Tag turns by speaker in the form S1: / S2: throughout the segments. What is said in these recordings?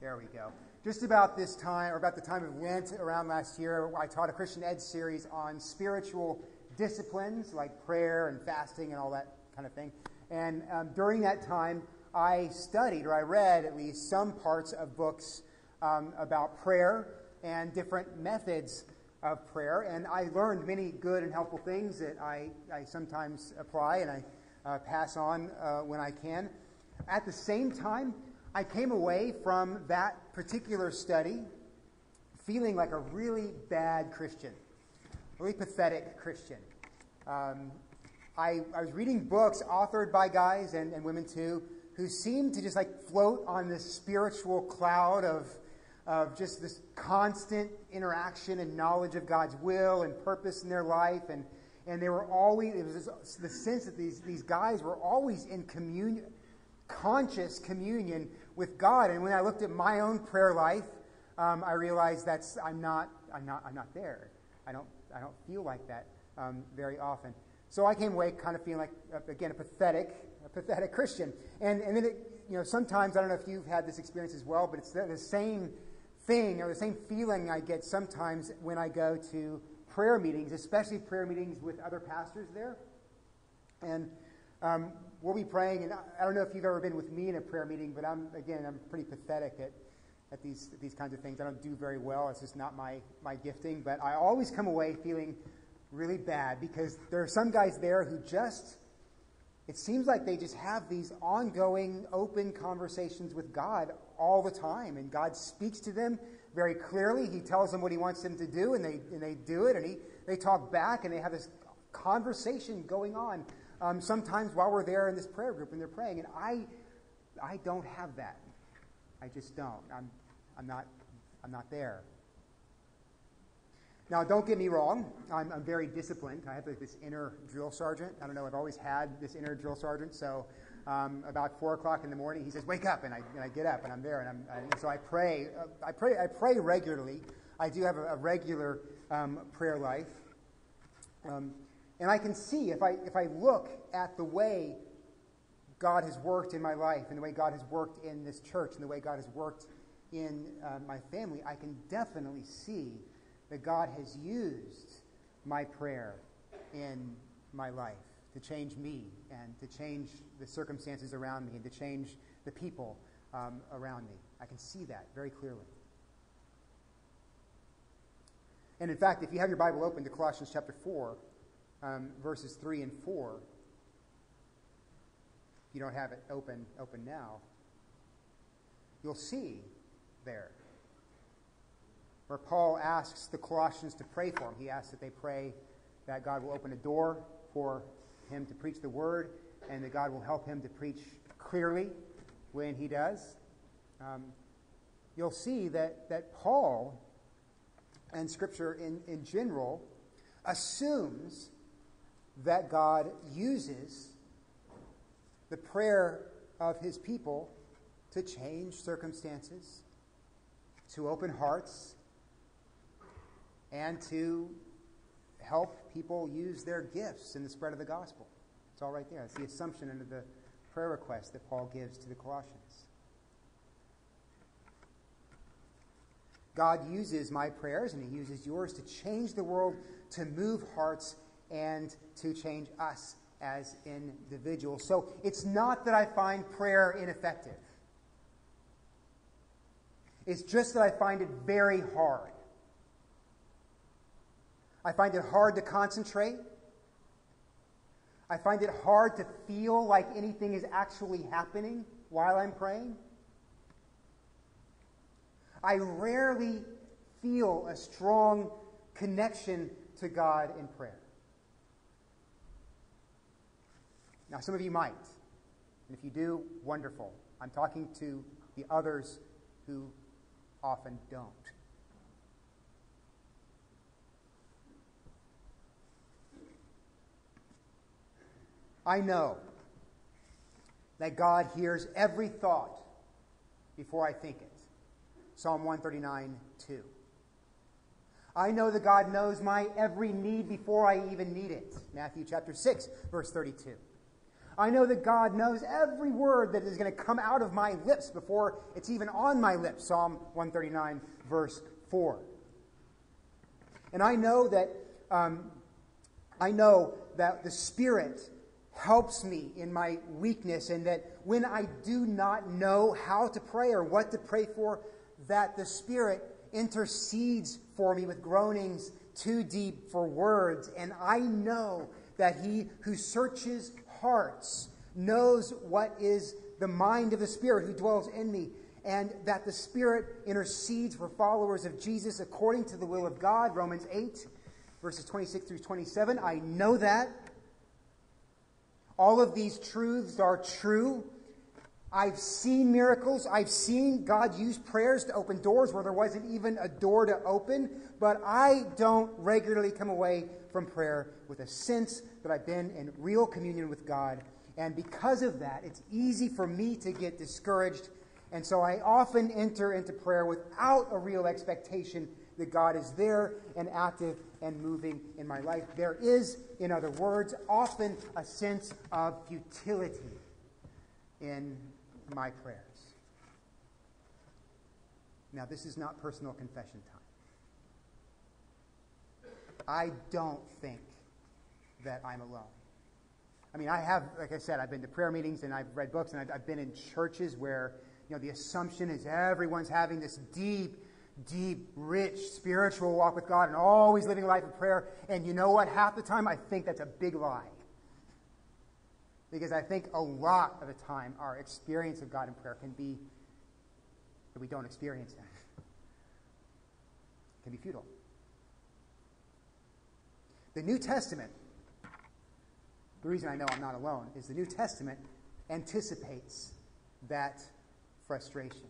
S1: There we go. Just about this time, or about the time of Lent around last year, I taught a Christian Ed series on spiritual disciplines like prayer and fasting and all that kind of thing. And um, during that time, I studied, or I read at least, some parts of books um, about prayer and different methods of prayer. And I learned many good and helpful things that I, I sometimes apply and I uh, pass on uh, when I can. At the same time, I came away from that particular study feeling like a really bad Christian, really pathetic Christian. Um, I, I, was reading books authored by guys and, and women too who seemed to just like float on this spiritual cloud of, of just this constant interaction and knowledge of God's will and purpose in their life. And, and they were always, it was this, the sense that these, these guys were always in communion, conscious communion with God. And when I looked at my own prayer life, um, I realized that's I'm not I'm not I'm not there. I don't I don't feel like that um, very often. So I came away kind of feeling like uh, again a pathetic a pathetic Christian. And and then it, you know sometimes I don't know if you've had this experience as well, but it's the, the same thing or the same feeling I get sometimes when I go to prayer meetings, especially prayer meetings with other pastors there. And um, we'll be praying, and I don't know if you've ever been with me in a prayer meeting, but I'm again I'm pretty pathetic at, at these at these kinds of things. I don't do very well. It's just not my my gifting. But I always come away feeling really bad because there are some guys there who just it seems like they just have these ongoing open conversations with God all the time, and God speaks to them very clearly. He tells them what He wants them to do, and they and they do it, and he they talk back, and they have this conversation going on um, sometimes while we're there in this prayer group and they're praying. And I, I don't have that. I just don't. I'm, I'm, not, I'm not there. Now, don't get me wrong. I'm, I'm very disciplined. I have like this inner drill sergeant. I don't know. I've always had this inner drill sergeant. So, um, about four o'clock in the morning, he says, "Wake up!" and I, and I get up and I'm there, and, I'm, and so I pray. Uh, I pray. I pray regularly. I do have a, a regular um, prayer life. Um, and I can see, if I, if I look at the way God has worked in my life and the way God has worked in this church and the way God has worked in uh, my family, I can definitely see that God has used my prayer in my life to change me and to change the circumstances around me and to change the people um, around me. I can see that very clearly. And in fact, if you have your Bible open to Colossians chapter 4, um, verses 3 and 4. If you don't have it open, open now, you'll see there where Paul asks the Colossians to pray for him. He asks that they pray that God will open a door for him to preach the word and that God will help him to preach clearly when he does. Um, you'll see that, that Paul and Scripture in, in general assumes that God uses the prayer of his people to change circumstances, to open hearts, and to help people use their gifts in the spread of the gospel. It's all right there. It's the assumption under the prayer request that Paul gives to the Colossians. God uses my prayers and he uses yours to change the world, to move hearts, and to change us as individuals. So it's not that I find prayer ineffective. It's just that I find it very hard. I find it hard to concentrate. I find it hard to feel like anything is actually happening while I'm praying. I rarely feel a strong connection to God in prayer. Now, some of you might. And if you do, wonderful. I'm talking to the others who often don't. I know that God hears every thought before I think it. Psalm 139 2. I know that God knows my every need before I even need it. Matthew chapter 6, verse 32. I know that God knows every word that is going to come out of my lips before it's even on my lips. Psalm 139, verse 4. And I know that um, I know that the Spirit helps me in my weakness, and that when I do not know how to pray or what to pray for, that the Spirit intercedes for me with groanings too deep for words. And I know that He who searches hearts knows what is the mind of the Spirit who dwells in me, and that the Spirit intercedes for followers of Jesus according to the will of God. Romans 8, verses 26 through 27. I know that. All of these truths are true. I've seen miracles. I've seen God use prayers to open doors where there wasn't even a door to open. But I don't regularly come away from prayer with a sense that I've been in real communion with God. And because of that, it's easy for me to get discouraged. And so I often enter into prayer without a real expectation that God is there and active and moving in my life. There is, in other words, often a sense of futility in my prayers. Now, this is not personal confession time. I don't think that I'm alone. I mean, I have, like I said, I've been to prayer meetings and I've read books and I've, I've been in churches where, you know, the assumption is everyone's having this deep, deep, rich spiritual walk with God and always living a life of prayer. And you know what? Half the time, I think that's a big lie. Because I think a lot of the time, our experience of God in prayer can be that we don't experience that. It can be futile. The New Testament, the reason I know I'm not alone, is the New Testament anticipates that frustration.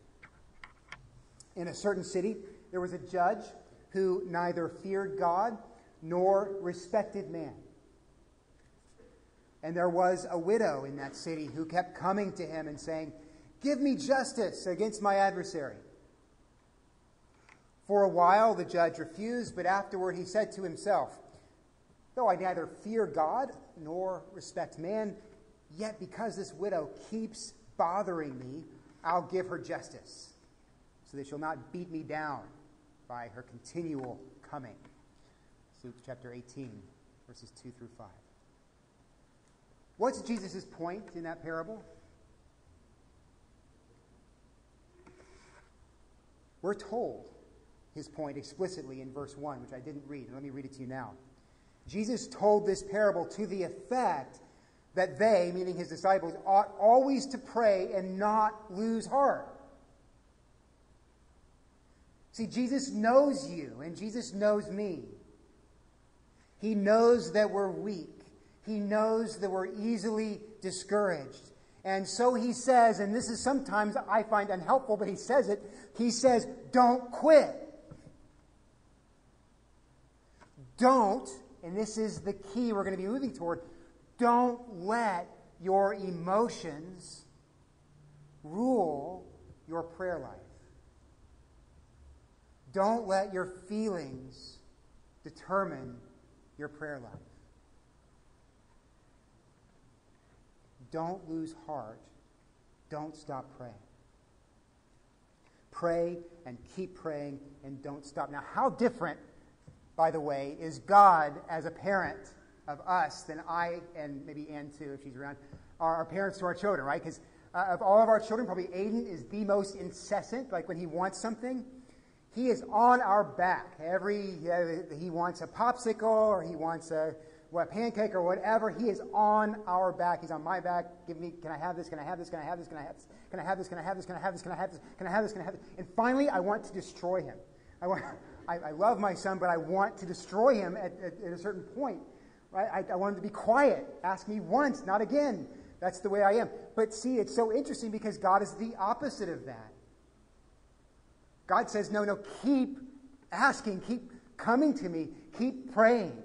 S1: In a certain city, there was a judge who neither feared God nor respected man. And there was a widow in that city who kept coming to him and saying, Give me justice against my adversary. For a while the judge refused, but afterward he said to himself, Though I neither fear God nor respect man, yet because this widow keeps bothering me, I'll give her justice, so that she'll not beat me down by her continual coming. Luke chapter 18, verses 2 through 5. What's Jesus' point in that parable? We're told his point explicitly in verse 1, which I didn't read. Let me read it to you now. Jesus told this parable to the effect that they, meaning his disciples, ought always to pray and not lose heart. See, Jesus knows you, and Jesus knows me. He knows that we're weak. He knows that we're easily discouraged. And so he says, and this is sometimes I find unhelpful, but he says it, he says, don't quit. Don't, and this is the key we're going to be moving toward, don't let your emotions rule your prayer life. Don't let your feelings determine your prayer life. Don't lose heart. Don't stop praying. Pray and keep praying and don't stop. Now, how different, by the way, is God as a parent of us than I, and maybe Ann too, if she's around, are our parents to our children, right? Because uh, of all of our children, probably Aiden is the most incessant. Like when he wants something, he is on our back. Every uh, he wants a popsicle or he wants a what pancake or whatever, he is on our back. He's on my back. Give me, can I have this? Can I have this? Can I have this? Can I have this? Can I have this? Can I have this? Can I have this? Can I have this? Can I have this? Can I have this? And finally, I want to destroy him. I, want, I, I love my son, but I want to destroy him at, at, at a certain point. Right? I, I want him to be quiet. Ask me once, not again. That's the way I am. But see, it's so interesting because God is the opposite of that. God says, no, no, keep asking, keep coming to me, keep praying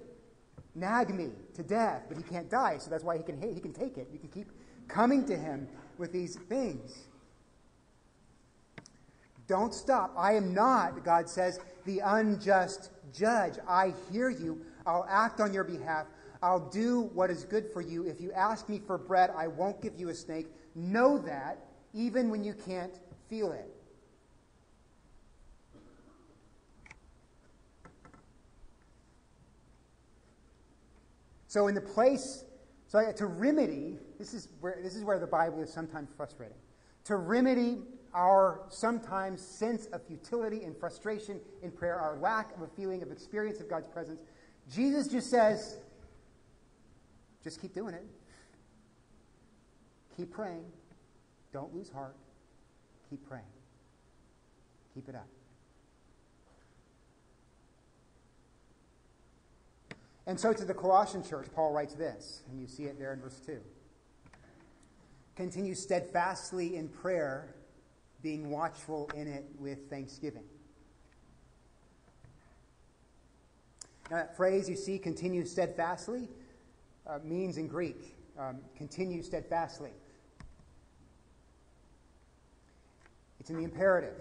S1: nag me to death, but he can't die, so that's why he can, he can take it. You can keep coming to him with these things. Don't stop. I am not, God says, the unjust judge. I hear you. I'll act on your behalf. I'll do what is good for you. If you ask me for bread, I won't give you a snake. Know that, even when you can't feel it. So, in the place, so to remedy, this is where, this is where the Bible is sometimes frustrating. To remedy our sometimes sense of futility and frustration in prayer, our lack of a feeling of experience of God's presence, Jesus just says, just keep doing it. Keep praying. Don't lose heart. Keep praying. Keep it up. And so to the Colossian church, Paul writes this, and you see it there in verse 2. Continue steadfastly in prayer, being watchful in it with thanksgiving. Now, that phrase you see, continue steadfastly, uh, means in Greek, um, continue steadfastly. It's in the imperative.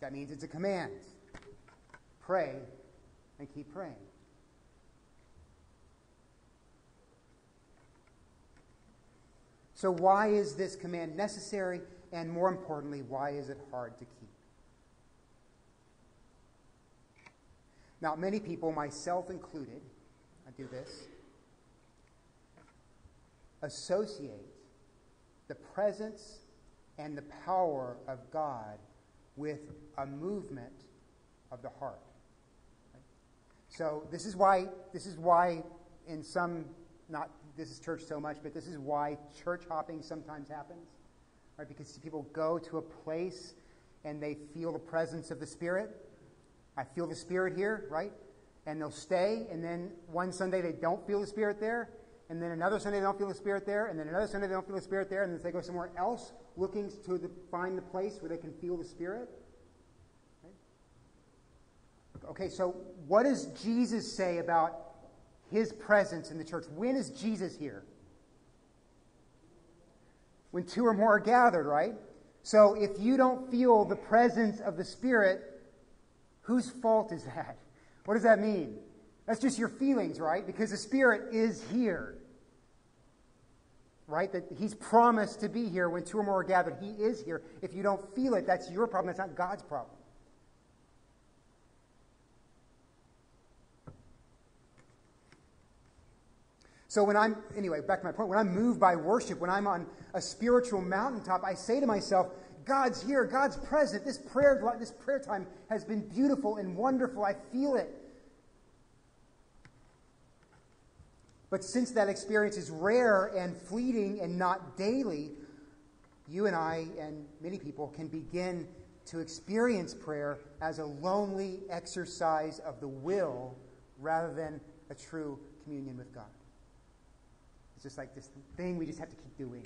S1: That means it's a command. Pray and keep praying. So, why is this command necessary? And more importantly, why is it hard to keep? Now, many people, myself included, I do this, associate the presence and the power of God with a movement of the heart. So this is why this is why in some not this is church so much, but this is why church hopping sometimes happens. Right? Because people go to a place and they feel the presence of the Spirit. I feel the Spirit here, right? And they'll stay, and then one Sunday they don't feel the Spirit there, and then another Sunday they don't feel the Spirit there, and then another Sunday they don't feel the Spirit there, and then they go somewhere else looking to the, find the place where they can feel the Spirit. Okay, so what does Jesus say about his presence in the church? When is Jesus here? When two or more are gathered, right? So if you don't feel the presence of the Spirit, whose fault is that? What does that mean? That's just your feelings, right? Because the Spirit is here. Right? That He's promised to be here when two or more are gathered. He is here. If you don't feel it, that's your problem. That's not God's problem. So when I'm, anyway, back to my point, when I'm moved by worship, when I'm on a spiritual mountaintop, I say to myself, God's here, God's present. This prayer, this prayer time has been beautiful and wonderful. I feel it. But since that experience is rare and fleeting and not daily, you and I and many people can begin to experience prayer as a lonely exercise of the will rather than a true communion with God. It's just like this thing we just have to keep doing.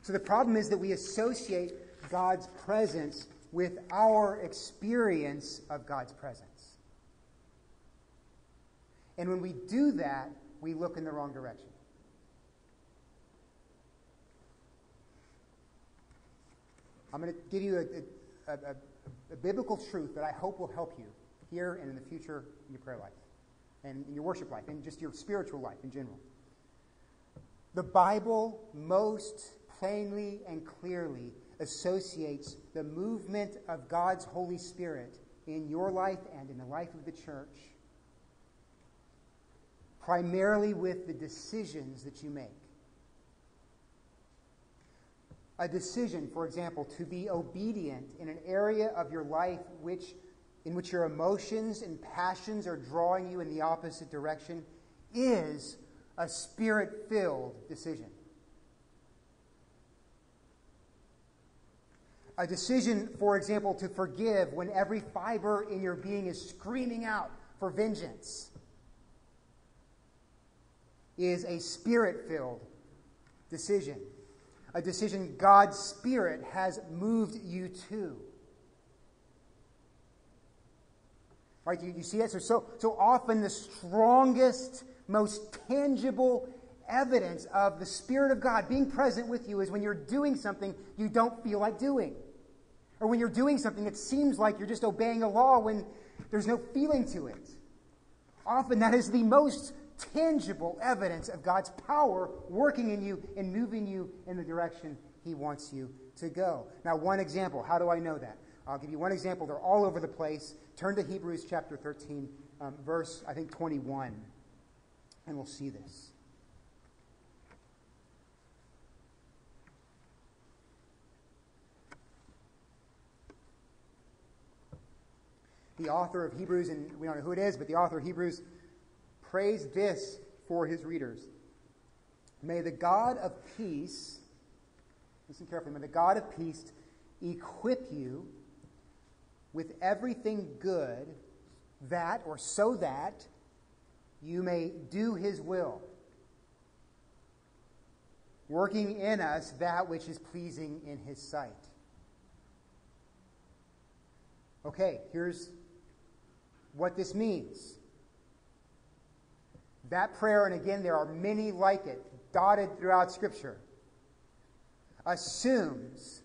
S1: So the problem is that we associate God's presence with our experience of God's presence. And when we do that, we look in the wrong direction. I'm going to give you a, a, a, a, biblical truth that I hope will help you here and in the future in your prayer life and in your worship life and just your spiritual life in general. The Bible most plainly and clearly associates the movement of God's Holy Spirit in your life and in the life of the church primarily with the decisions that you make. A decision, for example, to be obedient in an area of your life which in which your emotions and passions are drawing you in the opposite direction is a spirit filled decision. A decision, for example, to forgive when every fiber in your being is screaming out for vengeance is a spirit filled decision. A decision God's Spirit has moved you to. Right? You, you see that? So, so, so often the strongest, most tangible evidence of the Spirit of God being present with you is when you're doing something you don't feel like doing. Or when you're doing something that seems like you're just obeying a law when there's no feeling to it. Often that is the most tangible evidence of God's power working in you and moving you in the direction He wants you to go. Now, one example. How do I know that? I'll give you one example. They're all over the place. Turn to Hebrews chapter 13, um, verse, I think, 21, and we'll see this. The author of Hebrews, and we don't know who it is, but the author of Hebrews prays this for his readers. May the God of peace, listen carefully, may the God of peace equip you with everything good that, or so that, you may do his will, working in us that which is pleasing in his sight. Okay, here's what this means. That prayer, and again, there are many like it, dotted throughout Scripture, assumes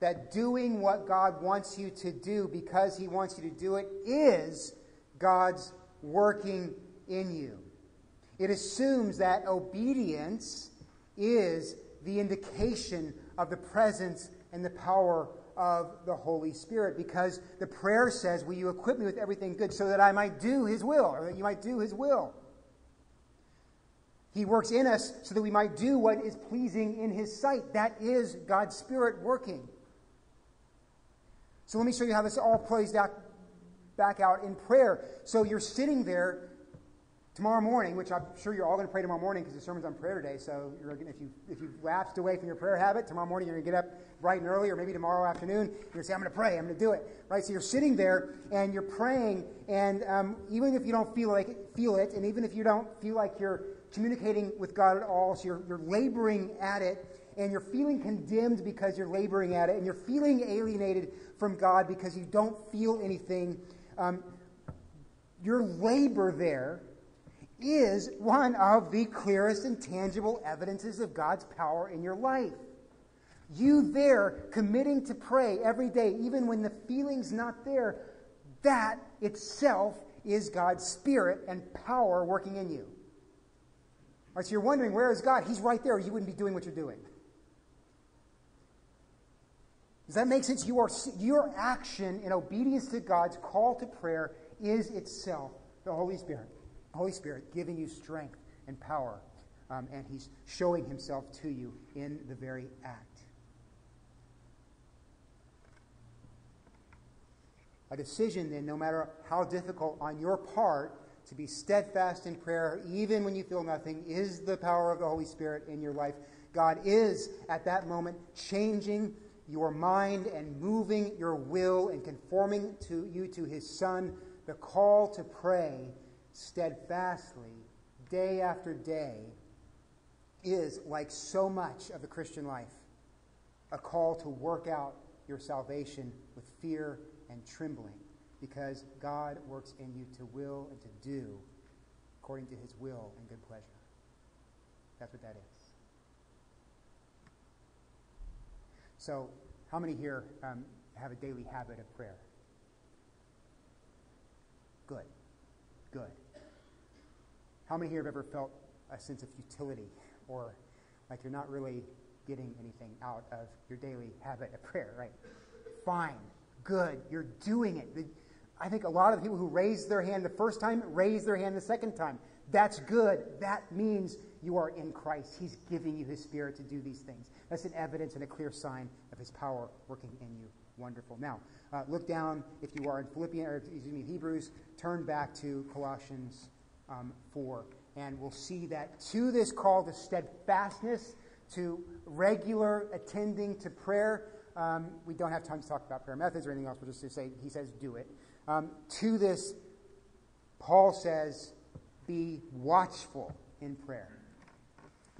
S1: that doing what God wants you to do because He wants you to do it is God's working in you. It assumes that obedience is the indication of the presence and the power of the Holy Spirit because the prayer says, Will you equip me with everything good so that I might do His will, or that you might do His will? He works in us so that we might do what is pleasing in His sight. That is God's Spirit working. So let me show you how this all plays back, back out in prayer. So you're sitting there tomorrow morning, which I'm sure you're all going to pray tomorrow morning because the sermon's on prayer today. So if you if you lapsed away from your prayer habit, tomorrow morning you're going to get up bright and early, or maybe tomorrow afternoon you're going to say, "I'm going to pray. I'm going to do it." Right? So you're sitting there and you're praying, and um, even if you don't feel like it, feel it, and even if you don't feel like you're communicating with God at all, so you're, you're laboring at it, and you're feeling condemned because you're laboring at it, and you're feeling alienated from God because you don't feel anything. Um, your labor there is one of the clearest and tangible evidences of God's power in your life. You there committing to pray every day, even when the feeling's not there, that itself is God's spirit and power working in you. All right, so you're wondering, where is God? He's right there, you wouldn't be doing what you're doing. Does that make sense? You are, your action in obedience to God's call to prayer is itself the Holy Spirit. The Holy Spirit giving you strength and power, um, and He's showing Himself to you in the very act. A decision, then, no matter how difficult on your part, to be steadfast in prayer, even when you feel nothing, is the power of the Holy Spirit in your life. God is, at that moment, changing your mind and moving your will and conforming to you to his son the call to pray steadfastly day after day is like so much of the christian life a call to work out your salvation with fear and trembling because god works in you to will and to do according to his will and good pleasure. That's what that is. So, how many here um, have a daily habit of prayer? Good. Good. How many here have ever felt a sense of futility or like you're not really getting anything out of your daily habit of prayer, right? Fine. Good. You're doing it. I think a lot of the people who raise their hand the first time raise their hand the second time. That's good. That means you are in Christ. He's giving you His Spirit to do these things. That's an evidence and a clear sign His power working in you. Wonderful. Now, uh, look down if you are in Philippians, or excuse me, Hebrews. Turn back to Colossians um, four, and we'll see that to this call to steadfastness, to regular attending to prayer. Um, we don't have time to talk about prayer methods or anything else. We'll just say he says do it. Um, to this, Paul says, be watchful in prayer.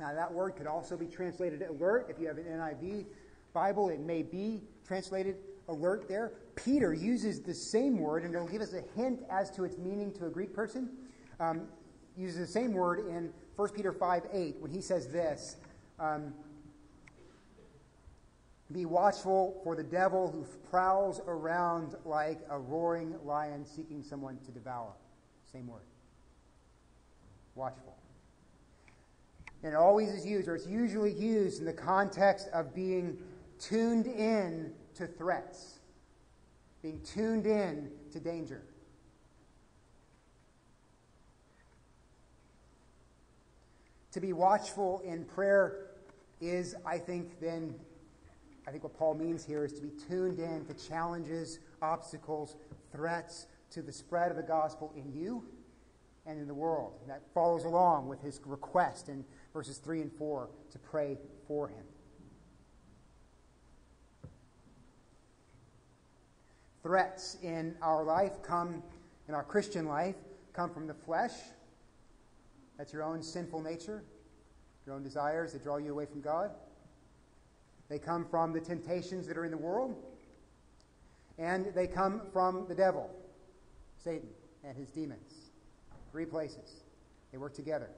S1: Now, that word could also be translated alert. If you have an NIV Bible, it may be translated alert there. Peter uses the same word, and it'll give us a hint as to its meaning to a Greek person. Um, uses the same word in 1 Peter 5 8 when he says this. Um, Be watchful for the devil who prowls around like a roaring lion seeking someone to devour. Same word. Watchful. And it always is used, or it's usually used in the context of being tuned in to threats, being tuned in to danger. To be watchful in prayer is, I think, then, I think what Paul means here is to be tuned in to challenges, obstacles, threats to the spread of the gospel in you and in the world. And that follows along with his request in verses 3 and 4 to pray for him. Threats in our life come, in our Christian life, come from the flesh that's your own sinful nature, your own desires that draw you away from God. They come from the temptations that are in the world, and they come from the devil, Satan, and his demons. Three places. They work together.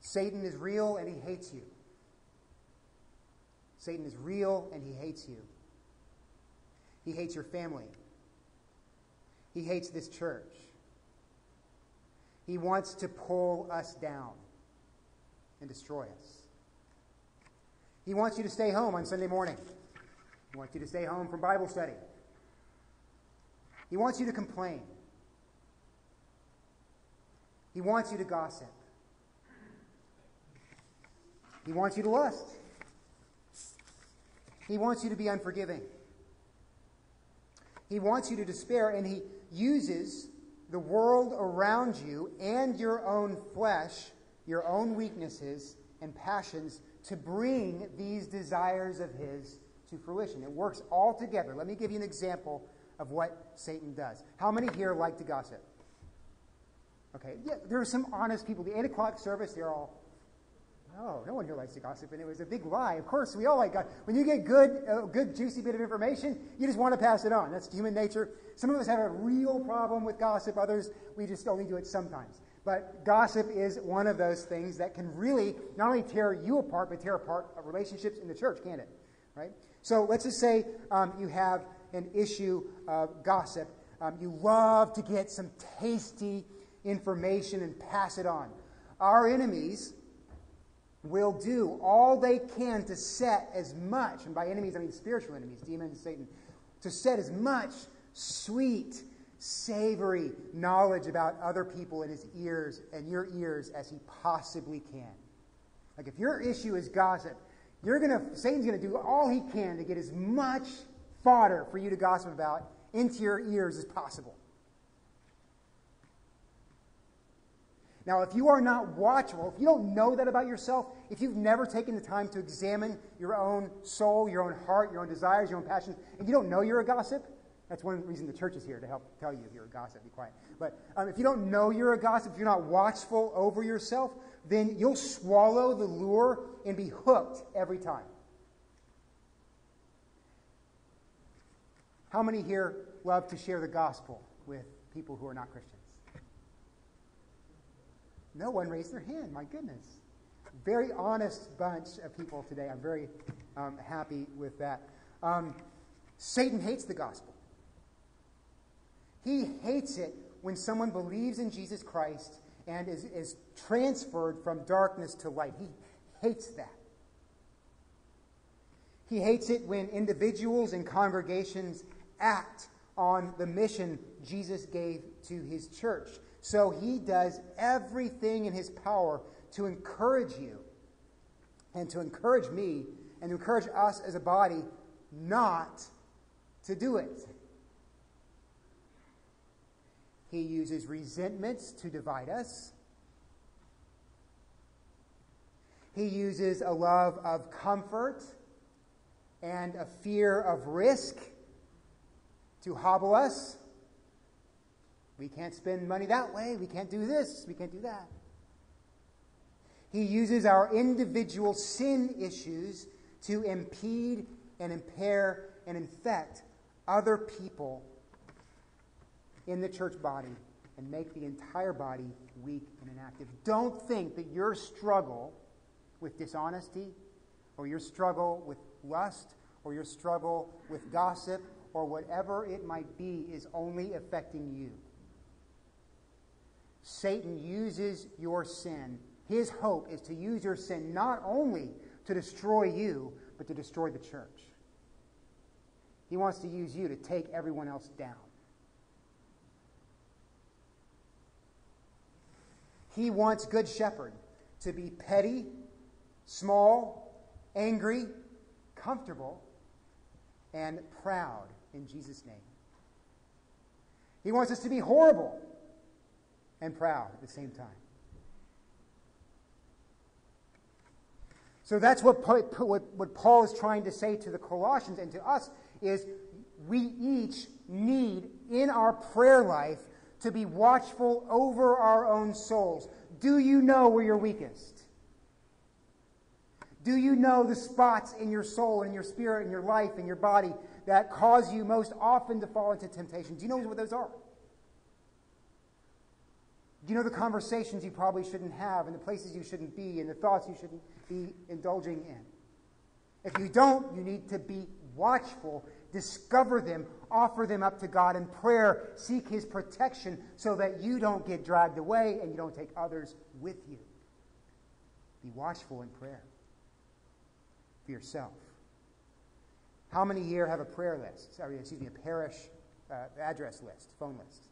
S1: Satan is real and he hates you. Satan is real and he hates you. He hates your family. He hates this church. He wants to pull us down and destroy us. He wants you to stay home on Sunday morning. He wants you to stay home from Bible study. He wants you to complain. He wants you to gossip. He wants you to lust. He wants you to be unforgiving. He wants you to despair, and he uses the world around you and your own flesh, your own weaknesses and passions to bring these desires of his to fruition. It works all together. Let me give you an example of what Satan does. How many here like to gossip? Okay, yeah, there are some honest people. The 8 o'clock service, they're all no, no one here likes to gossip, and it was a big lie. Of course, we all like gossip. When you get good, a good, juicy bit of information, you just want to pass it on. That's human nature. Some of us have a real problem with gossip. Others, we just only do it sometimes. But gossip is one of those things that can really not only tear you apart, but tear apart relationships in the church, can't it? Right? So let's just say um, you have an issue of gossip. Um, you love to get some tasty information and pass it on. Our enemies will do all they can to set as much, and by enemies I mean spiritual enemies, demons, Satan, to set as much sweet, savory knowledge about other people in his ears and your ears as he possibly can. Like if your issue is gossip, you're gonna Satan's gonna do all he can to get as much fodder for you to gossip about into your ears as possible. Now, if you are not watchful, if you don't know that about yourself, if you've never taken the time to examine your own soul, your own heart, your own desires, your own passions, and you don't know you're a gossip, that's one reason the church is here to help tell you if you're a gossip. Be quiet. But um, if you don't know you're a gossip, if you're not watchful over yourself, then you'll swallow the lure and be hooked every time. How many here love to share the gospel with people who are not Christians? No one raised their hand. My goodness. Very honest bunch of people today. I'm very um, happy with that. Um, Satan hates the gospel. He hates it when someone believes in Jesus Christ and is, is transferred from darkness to light. He hates that. He hates it when individuals and congregations act on the mission Jesus gave to his church. So he does everything in his power to encourage you and to encourage me and to encourage us as a body not to do it. He uses resentments to divide us. He uses a love of comfort and a fear of risk to hobble us. We can't spend money that way. We can't do this. We can't do that. He uses our individual sin issues to impede and impair and infect other people in the church body and make the entire body weak and inactive. Don't think that your struggle with dishonesty or your struggle with lust, or your struggle with gossip, or whatever it might be, is only affecting you. Satan uses your sin. His hope is to use your sin not only to destroy you, but to destroy the church. He wants to use you to take everyone else down. He wants Good Shepherd to be petty, small, angry, comfortable, and proud in Jesus' name. He wants us to be horrible and proud at the same time. So that's what, what, what Paul is trying to say to the Colossians and to us is we each need in our prayer life to be watchful over our own souls. Do you know where you're weakest? Do you know the spots in your soul and your spirit and your life and your body that cause you most often to fall into temptation? Do you know what those are? Do you know the conversations you probably shouldn't have and the places you shouldn't be and the thoughts you shouldn't be indulging in? If you don't, you need to be watchful, discover them, offer them up to God in prayer, seek His protection so that you don't get dragged away and you don't take others with you. Be watchful in prayer for yourself. How many here have a prayer list? Sorry, excuse me, a parish uh, address list, phone list?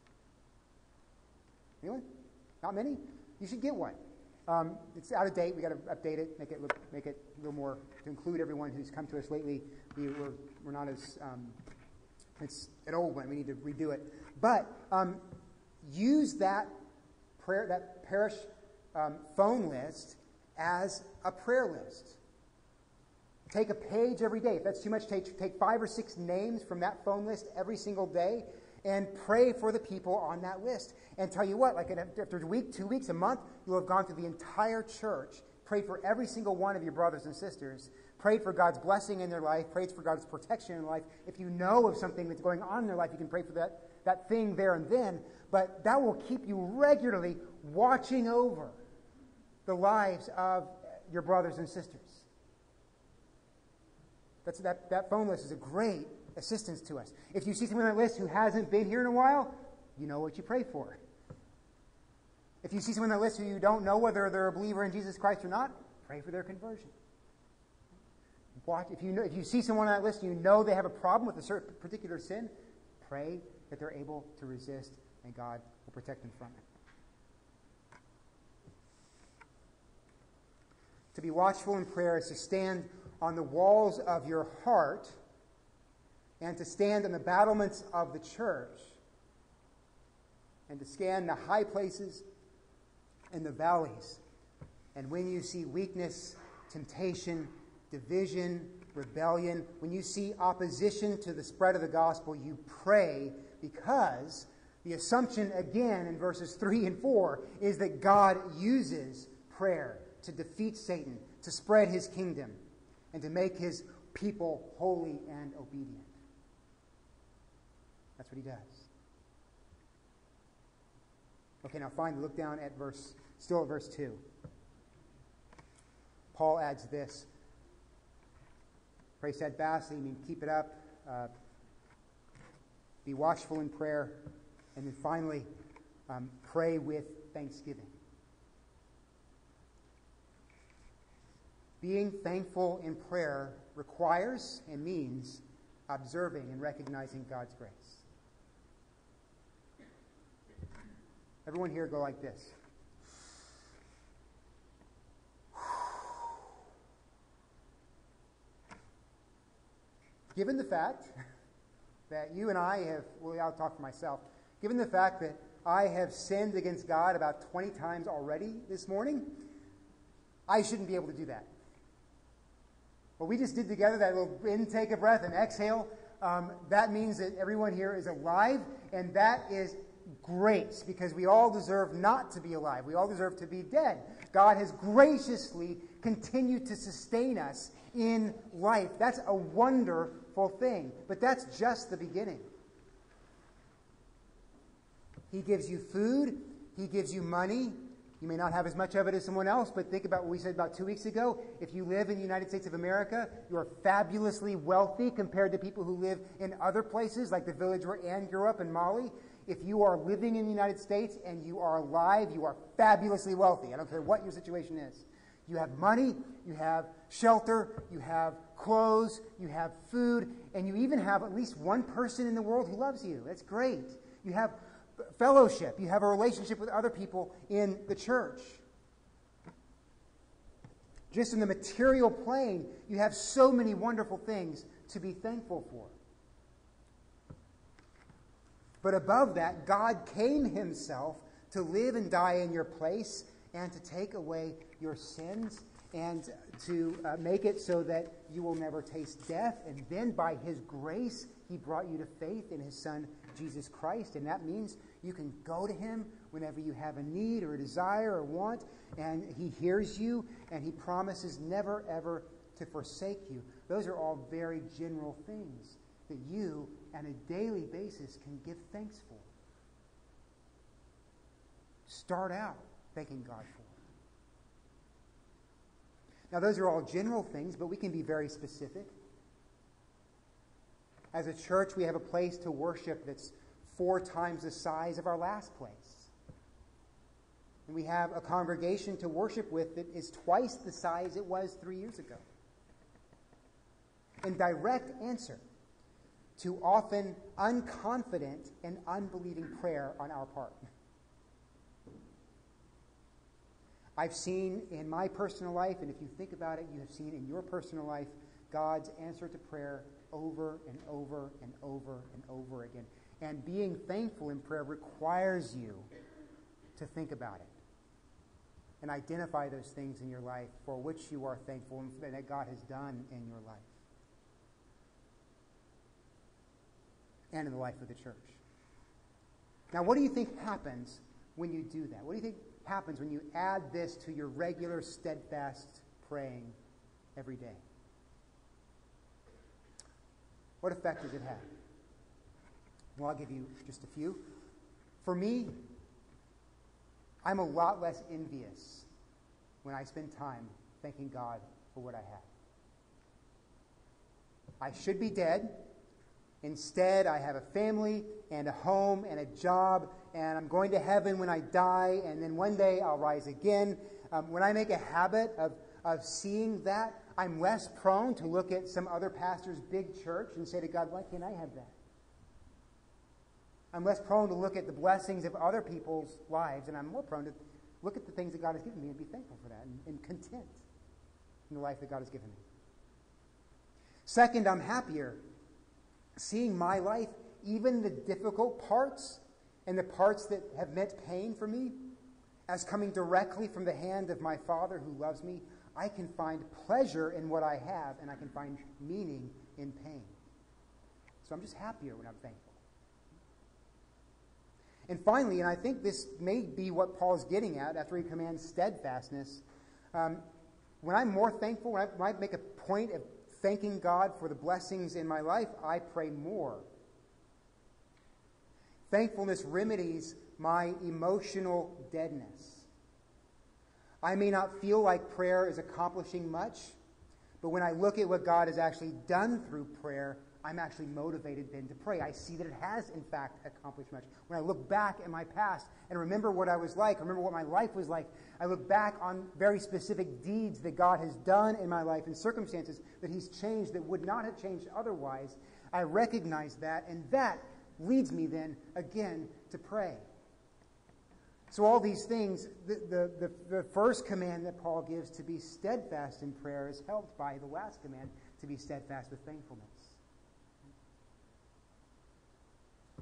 S1: Anyone? Not many? You should get one. Um, it's out of date. we got to update it, make it look, make it a little more to include everyone who's come to us lately. We, we're, we're not as um, it's an old one. We need to redo it. But um, use that prayer, that parish um, phone list as a prayer list. Take a page every day. If that's too much, take, take five or six names from that phone list every single day and pray for the people on that list. And tell you what, like after a week, two weeks, a month, you'll have gone through the entire church, prayed for every single one of your brothers and sisters, prayed for God's blessing in their life, prayed for God's protection in their life. If you know of something that's going on in their life, you can pray for that, that thing there and then. But that will keep you regularly watching over the lives of your brothers and sisters. That's, that, that phone list is a great assistance to us. If you see someone on that list who hasn't been here in a while, you know what you pray for. If you see someone on that list who you don't know whether they're a believer in Jesus Christ or not, pray for their conversion. Watch, if, you know, if you see someone on that list and you know they have a problem with a certain particular sin, pray that they're able to resist and God will protect them from it. To be watchful in prayer is to stand on the walls of your heart and to stand on the battlements of the church and to scan the high places and the valleys. And when you see weakness, temptation, division, rebellion, when you see opposition to the spread of the gospel, you pray because the assumption, again, in verses 3 and 4, is that God uses prayer to defeat Satan, to spread his kingdom and to make his people holy and obedient. That's what he does. Okay, now finally, look down at verse, still at verse 2. Paul adds this Pray steadfastly, I mean, keep it up. Uh, be watchful in prayer. And then finally, um, pray with thanksgiving. Being thankful in prayer requires and means observing and recognizing God's grace. Everyone here go like this. Given the fact that you and I have, well, I'll talk for myself, given the fact that I have sinned against God about 20 times already this morning, I shouldn't be able to do that. What we just did together, that little intake of breath and exhale, um, that means that everyone here is alive, and that is grace because we all deserve not to be alive. We all deserve to be dead. God has graciously continued to sustain us in life. That's a wonderful thing, but that's just the beginning. He gives you food, He gives you money, You may not have as much of it as someone else, but think about what we said about two weeks ago. If you live in the United States of America, you are fabulously wealthy compared to people who live in other places, like the village where Anne grew up in Mali. If you are living in the United States and you are alive, you are fabulously wealthy. I don't care what your situation is. You have money, you have shelter, you have clothes, you have food, and you even have at least one person in the world who loves you. That's great. You have fellowship, you have a relationship with other people in the church. Just in the material plane, you have so many wonderful things to be thankful for. But above that, God came Himself to live and die in your place and to take away your sins and to uh, make it so that you will never taste death. And then by His grace, He brought you to faith in His Son, Jesus Christ. And that means you can go to Him whenever you have a need or a desire or want, and He hears you, and He promises never, ever to forsake you. Those are all very general things that you, on a daily basis, can give thanks for. Start out thanking God for. Now, those are all general things, but we can be very specific. As a church, we have a place to worship that's four times the size of our last place. And we have a congregation to worship with that is twice the size it was three years ago. In direct answer to often unconfident and unbelieving prayer on our part. I've seen in my personal life, and if you think about it, you have seen in your personal life God's answer to prayer over and over and over and over again. And being thankful in prayer requires you to think about it and identify those things in your life for which you are thankful and that God has done in your life and in the life of the church. Now, what do you think happens when you do that? What do you think happens when you add this to your regular, steadfast praying every day? What effect does it have? Well, I'll give you just a few. For me, I'm a lot less envious when I spend time thanking God for what I have. I should be dead. Instead, I have a family and a home and a job, and I'm going to heaven when I die, and then one day I'll rise again. Um, when I make a habit of, of seeing that, I'm less prone to look at some other pastor's big church and say to God, why can't I have that? I'm less prone to look at the blessings of other people's lives, and I'm more prone to look at the things that God has given me and be thankful for that and, and content in the life that God has given me. Second, I'm happier seeing my life, even the difficult parts and the parts that have meant pain for me, as coming directly from the hand of my Father who loves me. I can find pleasure in what I have, and I can find meaning in pain. So I'm just happier when I'm thankful. And finally, and I think this may be what Paul's getting at after he commands steadfastness, um, when I'm more thankful, when I, when I make a point of thanking God for the blessings in my life, I pray more. Thankfulness remedies my emotional deadness. I may not feel like prayer is accomplishing much, but when I look at what God has actually done through prayer, I'm actually motivated then to pray. I see that it has, in fact, accomplished much. When I look back at my past and remember what I was like, remember what my life was like, I look back on very specific deeds that God has done in my life and circumstances that He's changed that would not have changed otherwise. I recognize that, and that leads me then again to pray. So, all these things, the, the, the, first command that Paul gives to be steadfast in prayer is helped by the last command to be steadfast with thankfulness.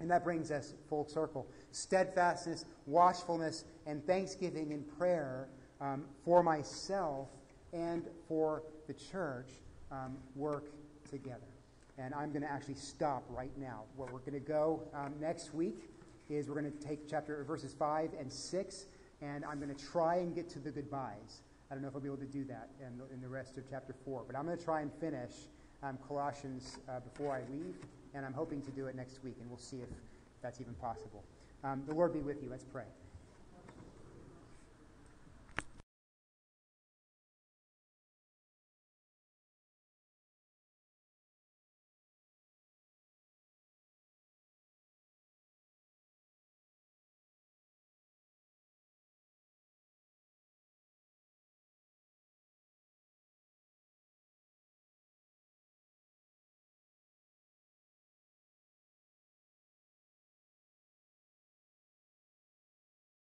S1: And that brings us full circle. Steadfastness, watchfulness, and thanksgiving and prayer um, for myself and for the church um, work together. And I'm going to actually stop right now. Where we're going to go um, next week is we're going to take chapter verses 5 and 6, and I'm going to try and get to the goodbyes. I don't know if I'll be able to do that in the, in the rest of chapter 4, but I'm going to try and finish um, Colossians uh, before I leave and I'm hoping to do it next week, and we'll see if that's even possible. Um, the Lord be with you. Let's pray.